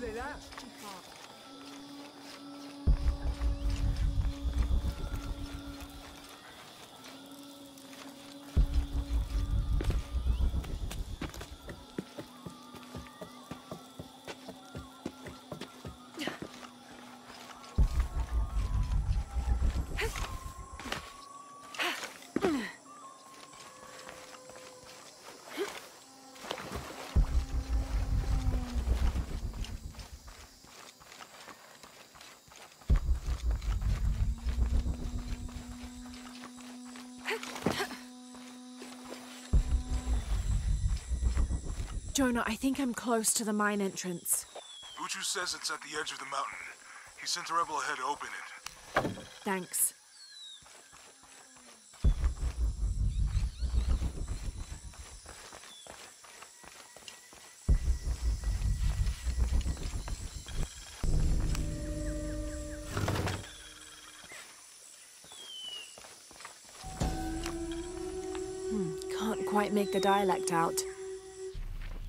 Lâche-les-là Jonah, I think I'm close to the mine entrance. Uchu says it's at the edge of the mountain. He sent a rebel ahead to open it. Thanks. Hmm, can't quite make the dialect out.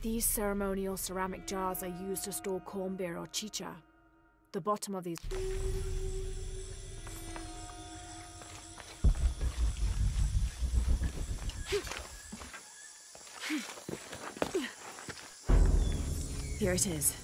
These ceremonial ceramic jars are used to store corn beer or chicha. The bottom of these. Here it is.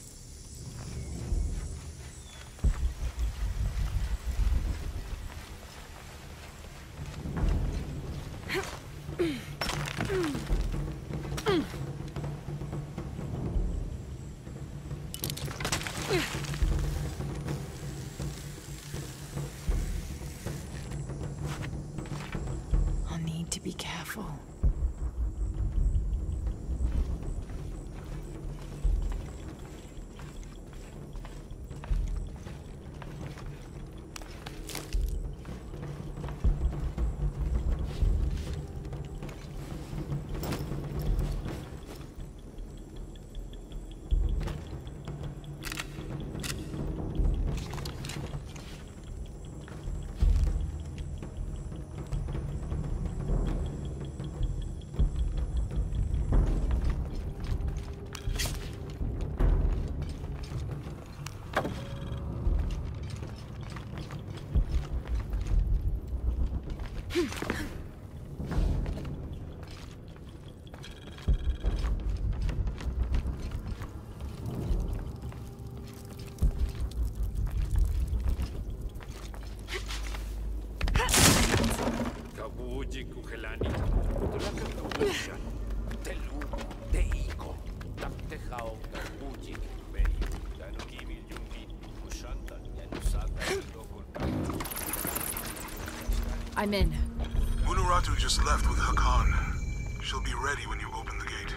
I'm in. Munuratu just left with Hakan. She'll be ready when you open the gate.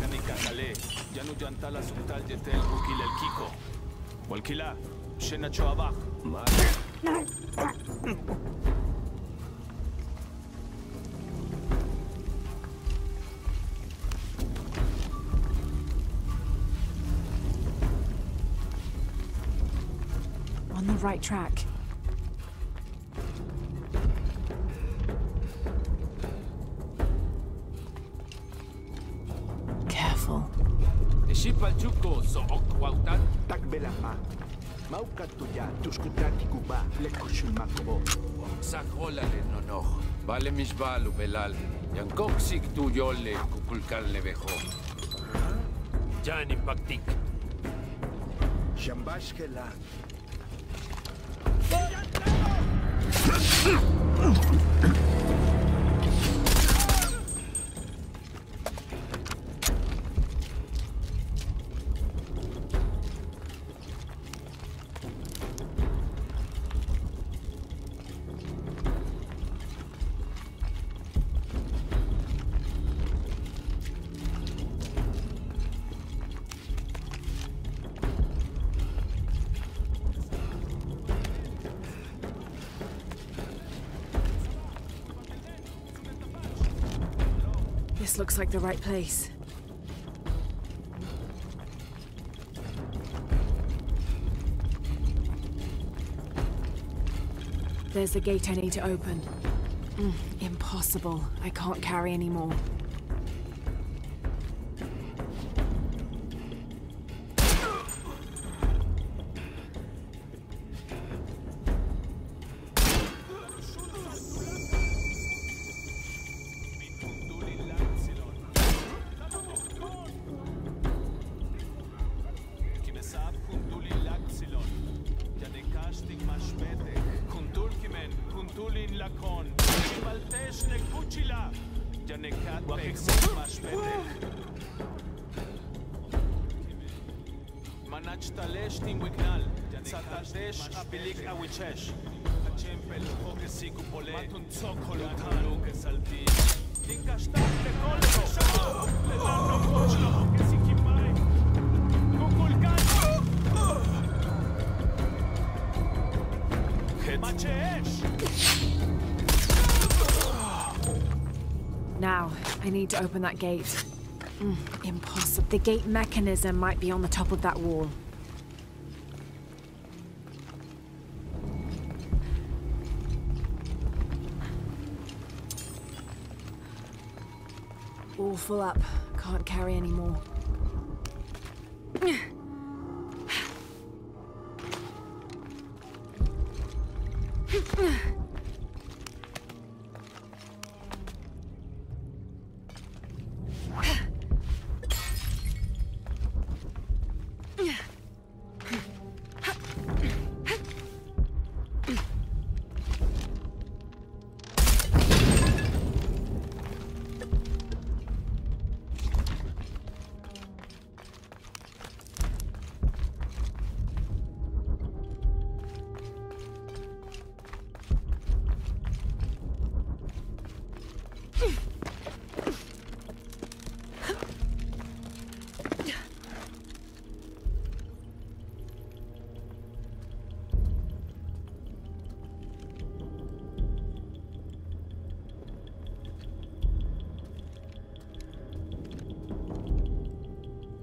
Kanika kale. Yanu jantala sultal jetel ukil el kiko. Walkila. Shena choabach. On the right track. Careful. Maukatuya, Tuskutati Kuba, Lekushimakobo. Sajolale nonojo, vale misbalu belal, Yankoksik tuyole, Kukulkan lebejo. Jan impactic. Shambashkela. ¡Shambashkela! This looks like the right place. There's the gate I need to open. Mm, impossible. I can't carry any more. Now, I need to open that gate. Mm, impossible. The gate mechanism might be on the top of that wall. All full up. Can't carry any more.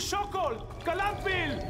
שוקול, קלנפיל!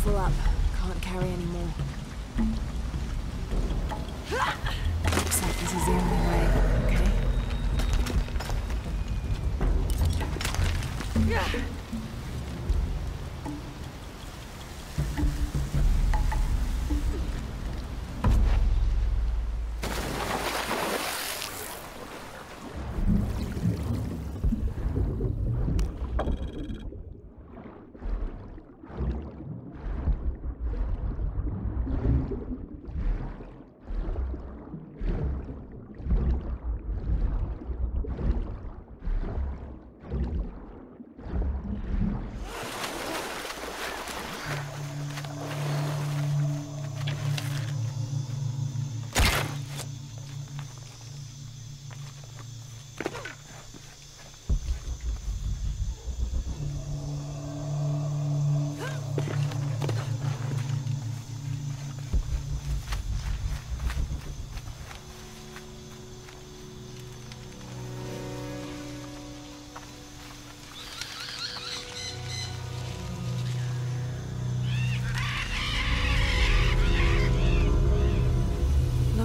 Full up. Can't carry any more. Looks like this is the only way, okay?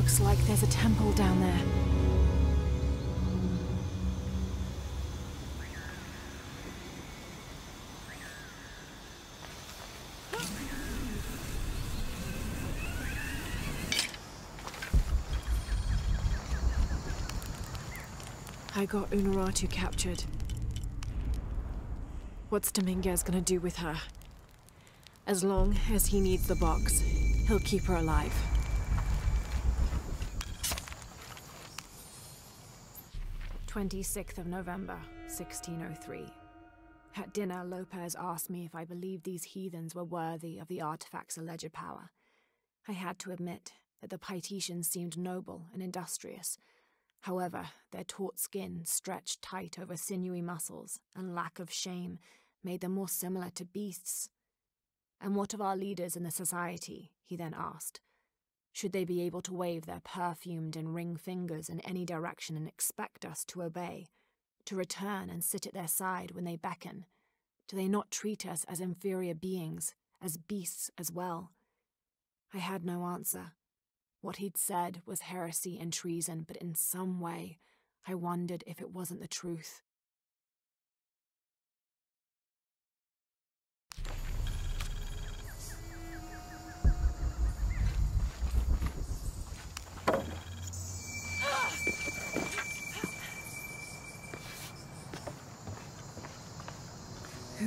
Looks like there's a temple down there. I got Unaratu captured. What's Dominguez gonna do with her? As long as he needs the box, he'll keep her alive. Twenty-sixth of November, 1603. At dinner, Lopez asked me if I believed these heathens were worthy of the artifact's alleged power. I had to admit that the Paititians seemed noble and industrious. However, their taut skin, stretched tight over sinewy muscles, and lack of shame made them more similar to beasts. And what of our leaders in the society? he then asked. Should they be able to wave their perfumed and ring fingers in any direction and expect us to obey? To return and sit at their side when they beckon? Do they not treat us as inferior beings, as beasts as well? I had no answer. What he'd said was heresy and treason, but in some way, I wondered if it wasn't the truth.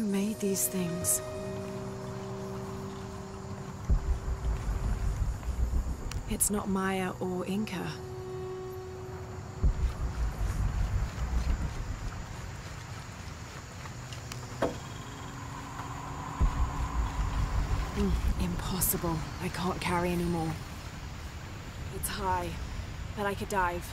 Made these things? It's not Maya or Inca. Mm, impossible. I can't carry anymore. It's high, but I could dive.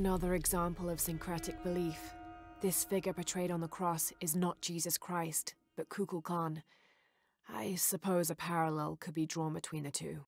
Another example of syncretic belief. This figure portrayed on the cross is not Jesus Christ, but Kukulkan. I suppose a parallel could be drawn between the two.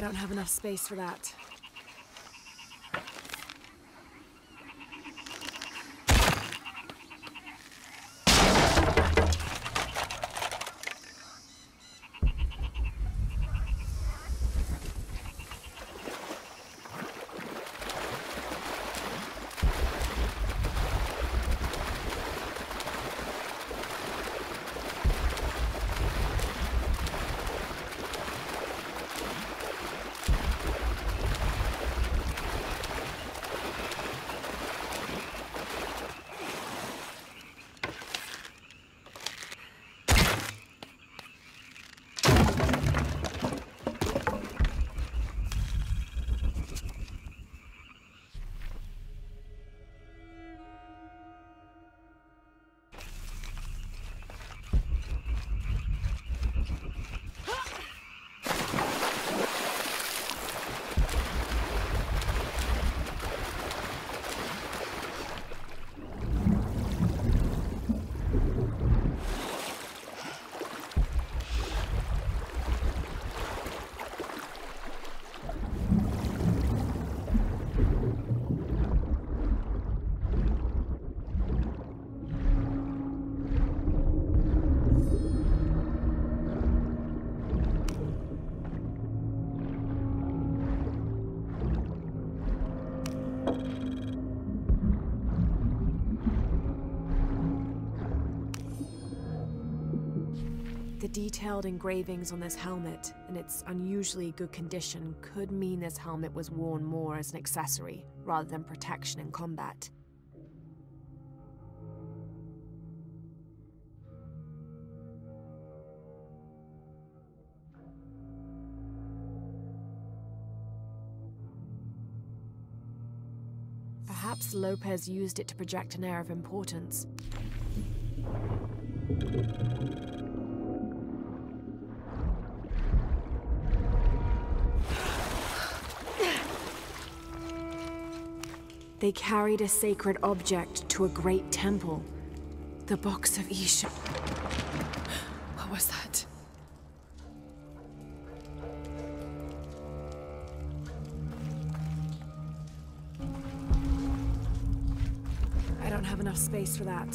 I don't have enough space for that. Detailed engravings on this helmet and its unusually good condition could mean this helmet was worn more as an accessory rather than protection in combat. Perhaps Lopez used it to project an air of importance. They carried a sacred object to a great temple. The box of Ix Chel. What was that? I don't have enough space for that.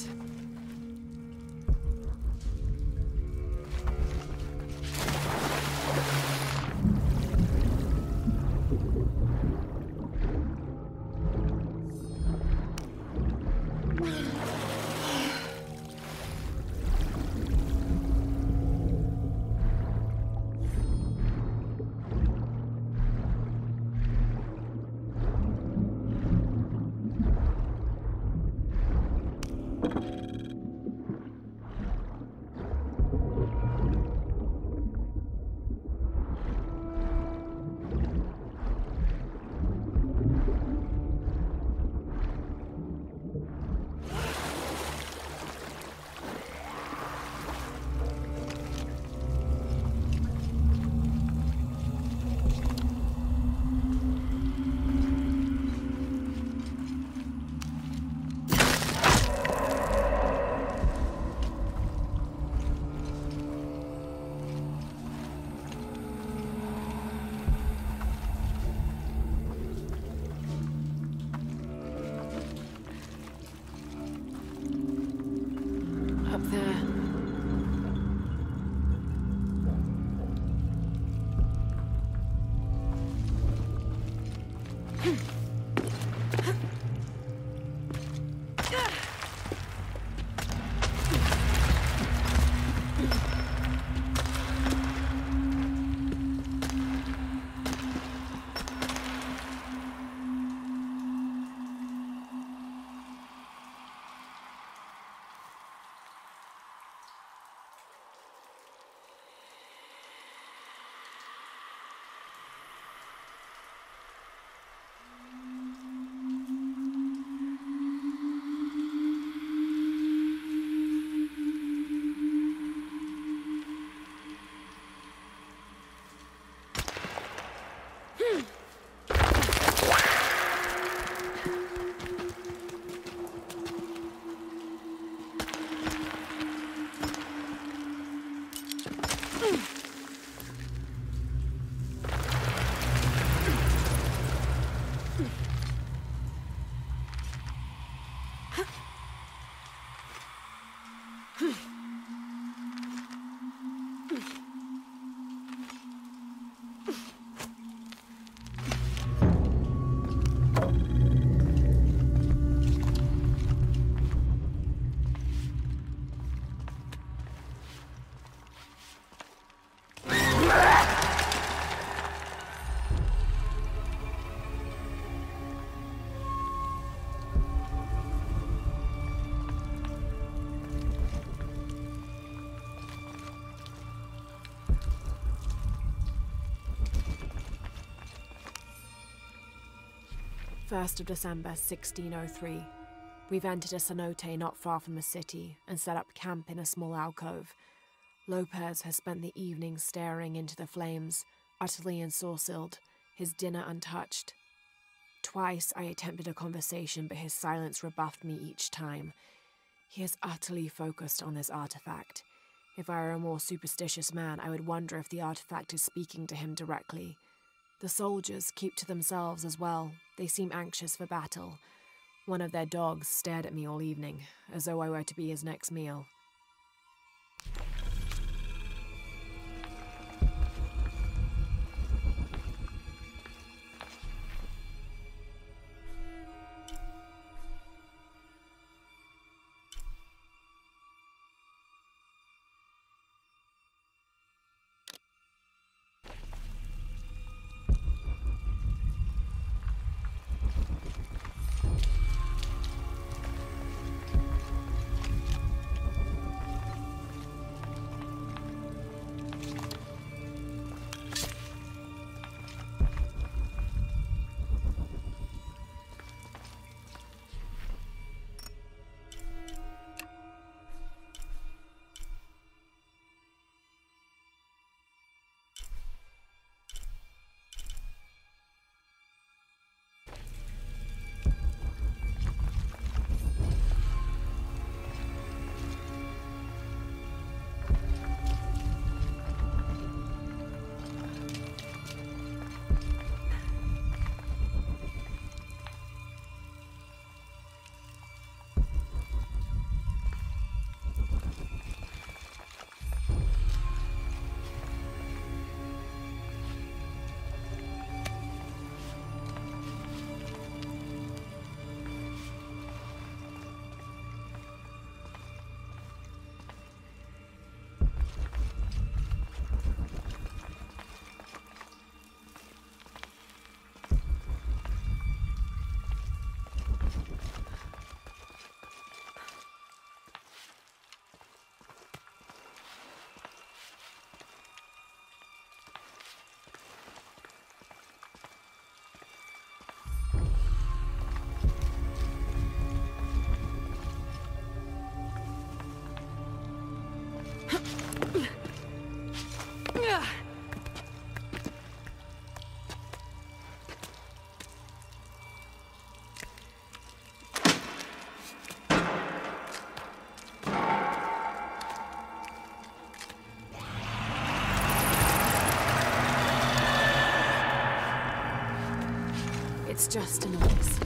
1st of December 1603. we've entered a cenote not far from the city and set up camp in a small alcove. Lopez has spent the evening staring into the flames, utterly ensorcelled, his dinner untouched. Twice I attempted a conversation, but his silence rebuffed me each time. He is utterly focused on this artifact. If I were a more superstitious man, I would wonder if the artifact is speaking to him directly. The soldiers keep to themselves as well. They seem anxious for battle. One of their dogs stared at me all evening, as though I were to be his next meal. It's just a noise.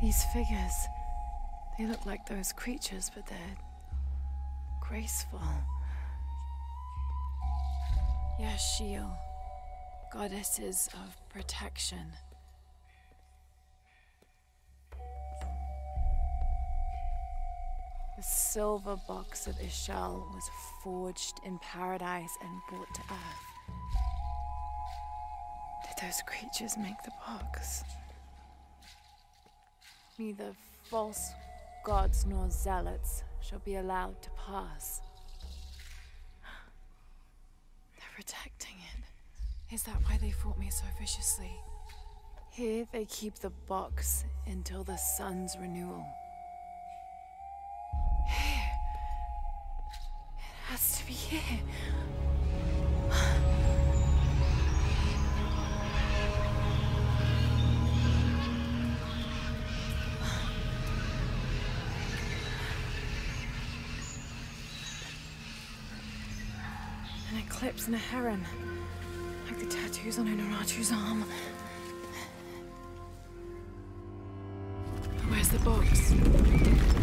These figures, they look like those creatures, but they're graceful. Ix Chel, goddesses of protection. The silver box of Ix Chel was forged in paradise and brought to earth. Did those creatures make the box? Neither false gods nor zealots shall be allowed to pass. They're protecting it. Is that why they fought me so viciously? Here they keep the box until the sun's renewal. Here. It has to be here. And a heron. Like the tattoos on Unuratu's arm. Where's the box?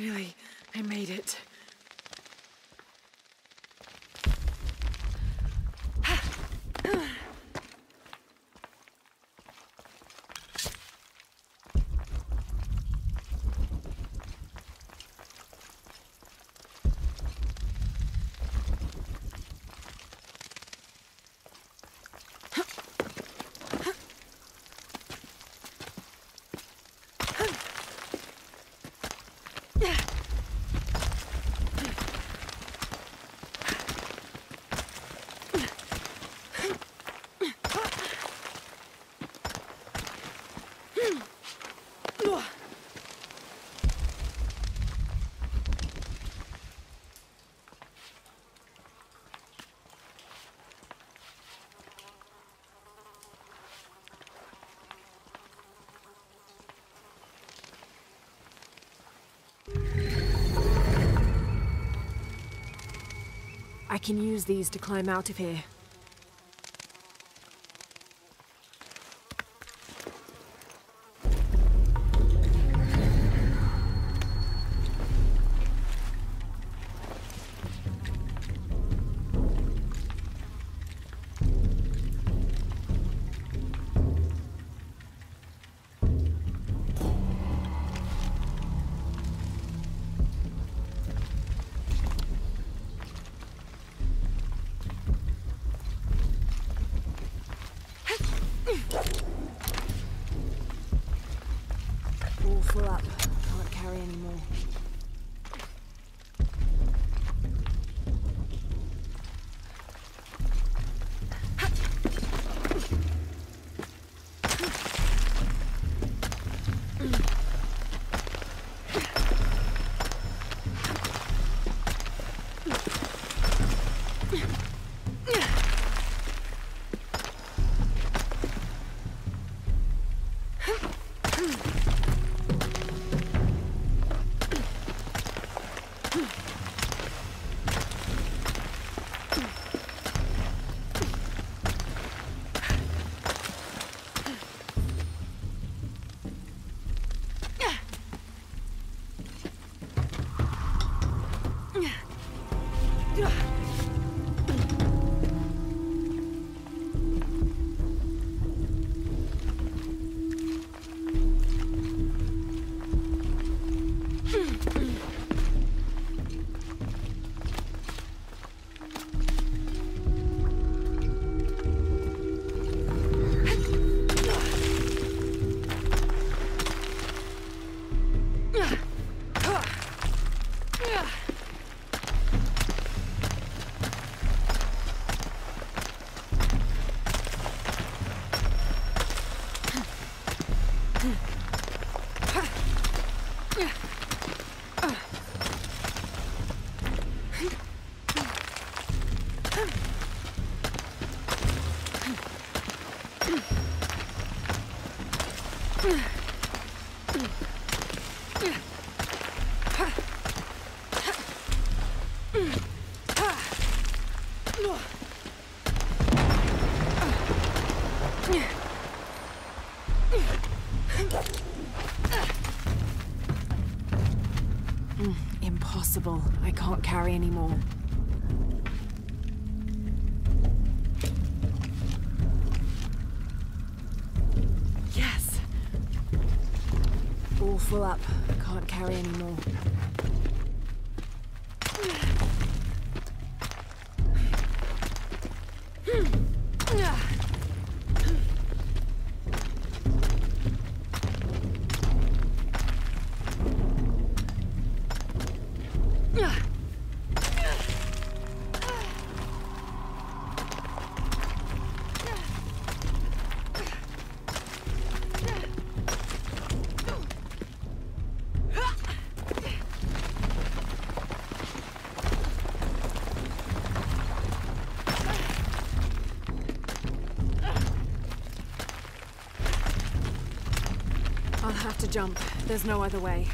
Finally, I made it. I can use these to climb out of here. Full up. Can't carry any more. Can't carry any more. Yes! All full up. Can't carry any more. I'll jump. There's no other way.